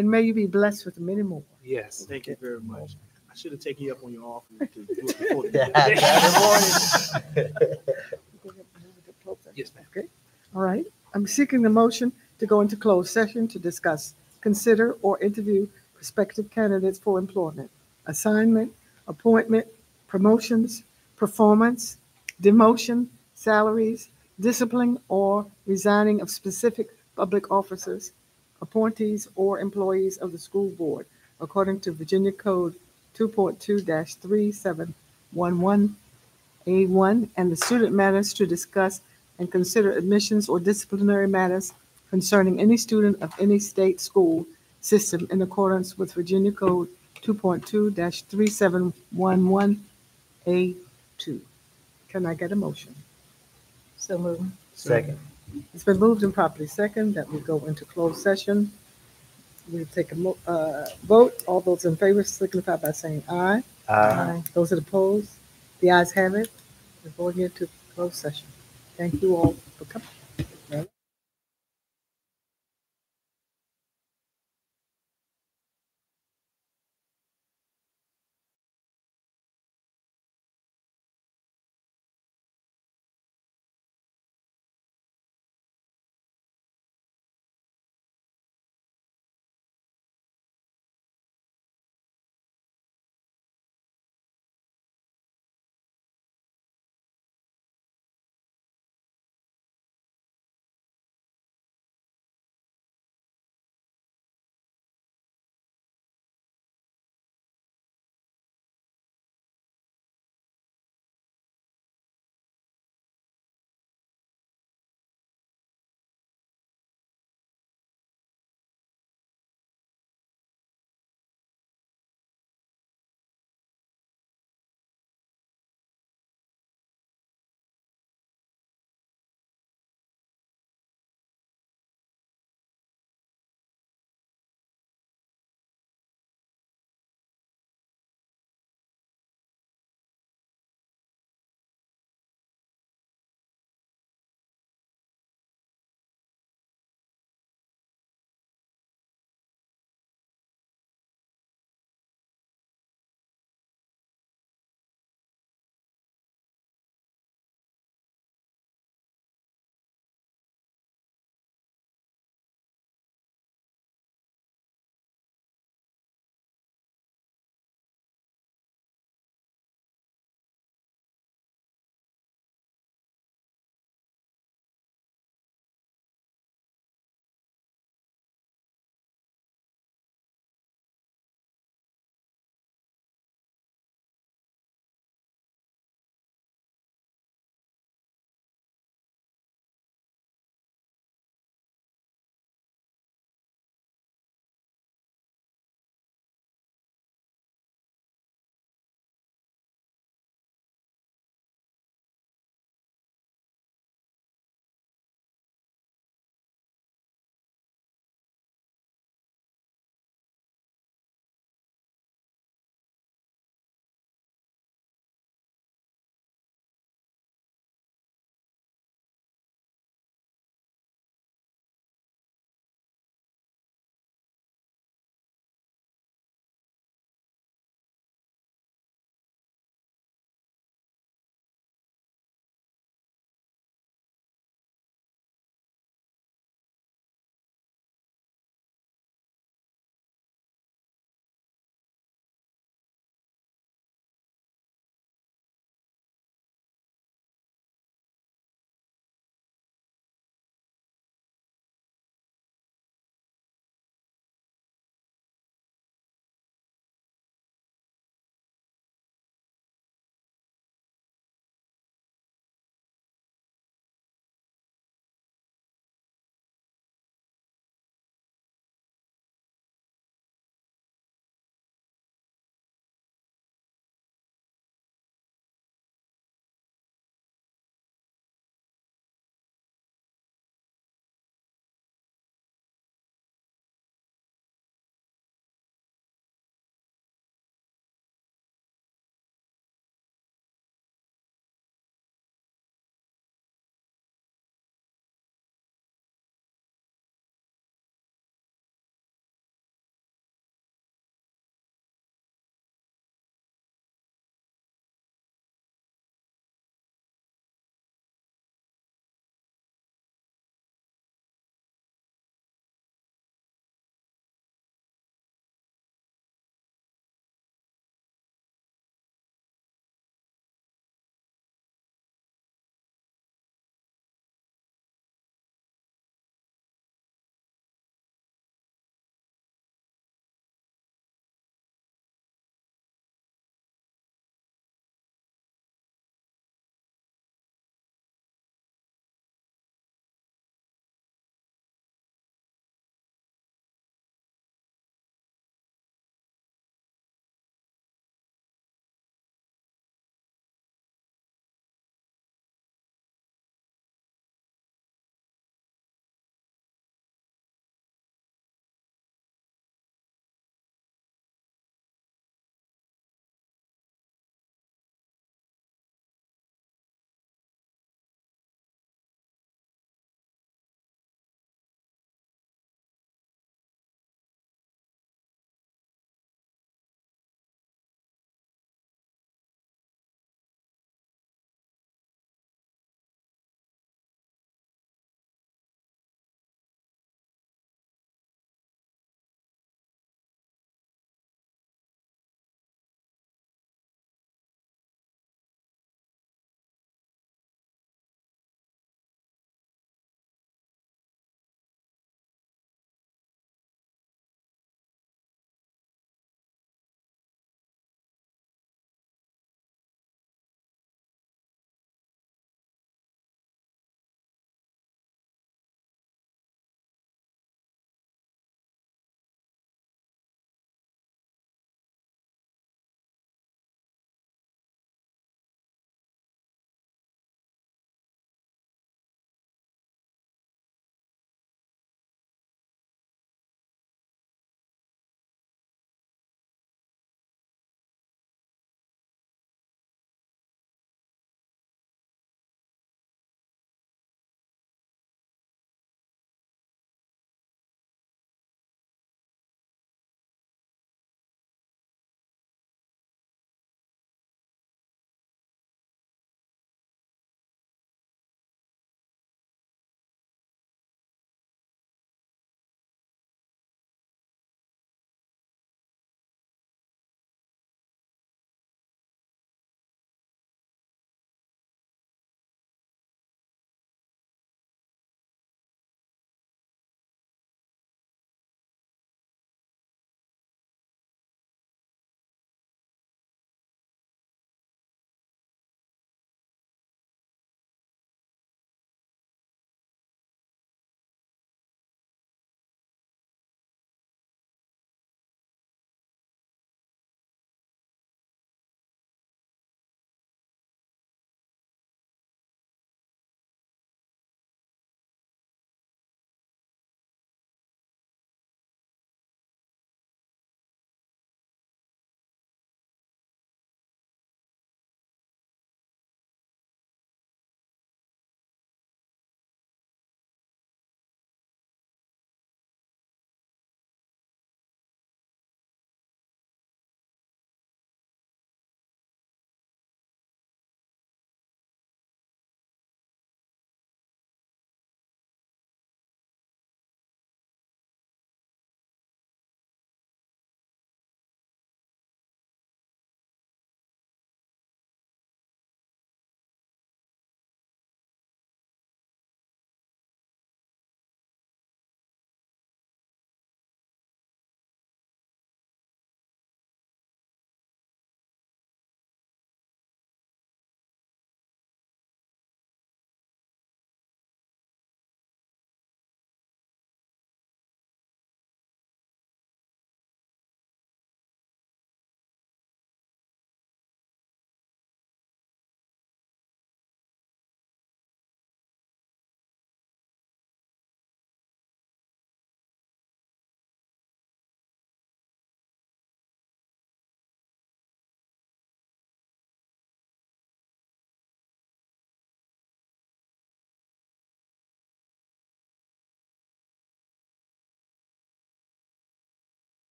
And may you be blessed with many more. Yes. Thank you very much. I should have taken you up on your offer to do it before the- Yes, ma'am. Okay, all right. I'm seeking the motion to go into closed session to discuss, consider, or interview prospective candidates for employment, assignment, appointment, promotions, performance, demotion, salaries, discipline, or resigning of specific public officers, appointees, or employees of the school board, according to Virginia Code 2.2-3711A1, and the student matters to discuss and consider admissions or disciplinary matters concerning any student of any state school system in accordance with Virginia Code 2.2-3711A2. Can I get a motion? So moved. Second. It's been moved and properly second that we go into closed session. We'll take a mo- uh, vote. All those in favor signify by saying aye. Aye. Those that oppose, the ayes have it. We're going into closed session. Thank you all for coming.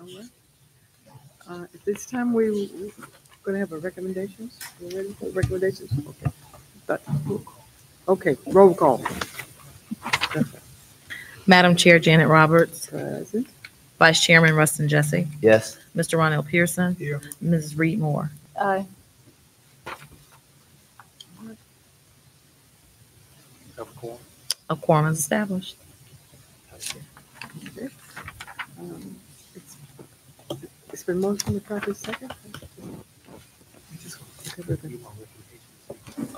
All right. Uh, At this time, we, we're going to have a recommendations. You ready for recommendations? Okay. But- Okay, roll call. Madam Chair Janet Roberts, Present. Vice Chairman Rustin Jesse, Yes. Mr. Ronell Pearson, Here. Mrs. Reed Moore. Aye. A quorum is established. Um, it's- It's been motioned to properly second.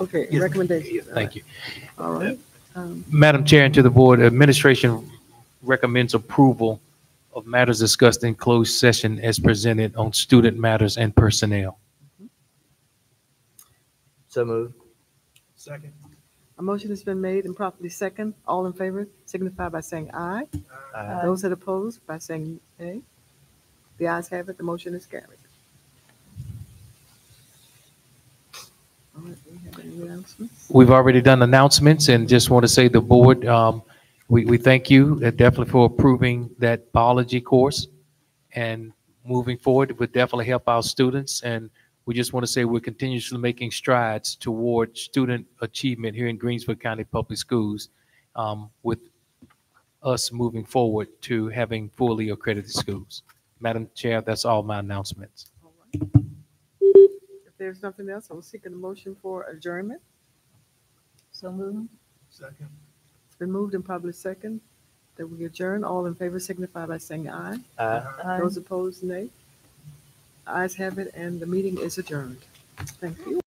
Okay, recommendations. Thank you. All right. Um, Madam Chair and to the board, administration recommends approval of matters discussed in closed session as presented on student matters and personnel. So moved. Second. A motion has been made and properly second. All in favor signify by saying aye. Aye. Those that oppose by saying nay. The ayes have it, the motion is carried. All right, we have any announcements? We've already done announcements and just want to say the board, um, we, we thank you uh, definitely for approving that biology course. And moving forward, it would definitely help our students. And we just want to say we're continuously making strides toward student achievement here in Greensville County Public Schools um, with us moving forward to having fully accredited schools. Madam Chair, that's all my announcements. If there's nothing else, I will seek a motion for adjournment. So moved. Second. It's been moved and probably second that we adjourn. All in favor signify by saying aye. Aye. Those opposed, nay. Ayes have it, and the meeting is adjourned. Thank you.